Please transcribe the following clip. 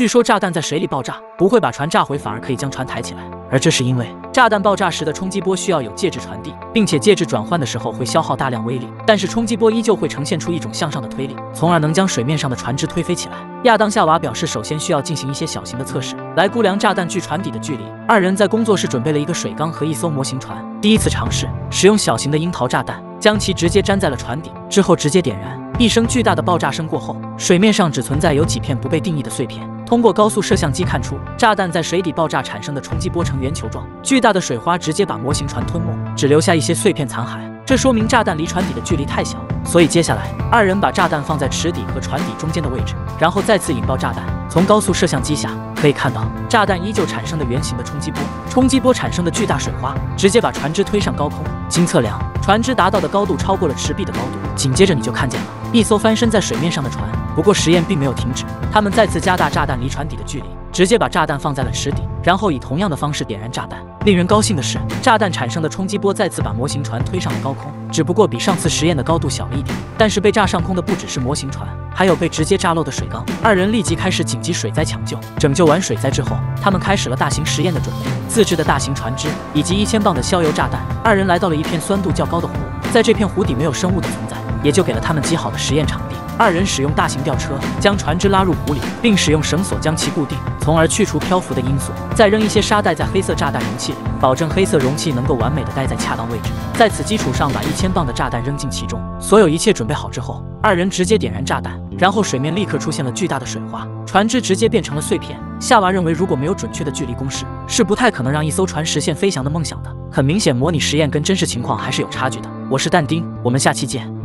据说炸弹在水里爆炸不会把船炸毁，反而可以将船抬起来，而这是因为炸弹爆炸时的冲击波需要有介质传递，并且介质转换的时候会消耗大量威力，但是冲击波依旧会呈现出一种向上的推力，从而能将水面上的船只推飞起来。亚当夏娃表示，首先需要进行一些小型的测试，来估量炸弹距船底的距离。二人在工作室准备了一个水缸和一艘模型船，第一次尝试使用小型的樱桃炸弹，将其直接粘在了船底，之后直接点燃。一声巨大的爆炸声过后，水面上只存在有几片不被定义的碎片。通过高速摄像机看出，炸弹在水底爆炸产生的冲击波呈圆球状，巨大的水花直接把模型船吞没，只留下一些碎片残骸。这说明炸弹离船底的距离太小，所以接下来二人把炸弹放在池底和船底中间的位置，然后再次引爆炸弹。从高速摄像机下可以看到，炸弹依旧产生的圆形的冲击波，冲击波产生的巨大水花直接把船只推上高空。经测量，船只达到的高度超过了池壁的高度。紧接着你就看见了一艘翻身在水面上的船。不过实验并没有停止，他们再次加大炸弹离船底的距离，直接把炸弹放在了池底，然后以同样的方式点燃炸弹。令人高兴的是，炸弹产生的冲击波再次把模型船推上了高空，只不过比上次实验的高度小了一点。但是被炸上空的不只是模型船，还有被直接炸漏的水缸。二人立即开始紧急水灾抢救。拯救完水灾之后，他们开始了大型实验的准备：自制的大型船只以及一千磅的消油炸弹。二人来到了一片酸度较高的湖，在这片湖底没有生物的存在，也就给了他们极好的实验场。二人使用大型吊车将船只拉入湖里，并使用绳索将其固定，从而去除漂浮的因素。再扔一些沙袋在黑色炸弹容器里，保证黑色容器能够完美的待在恰当位置。在此基础上，把一千磅的炸弹扔进其中。所有一切准备好之后，二人直接点燃炸弹，然后水面立刻出现了巨大的水花，船只直接变成了碎片。夏娃认为，如果没有准确的距离公式，是不太可能让一艘船实现飞翔的梦想的。很明显，模拟实验跟真实情况还是有差距的。我是但丁，我们下期见。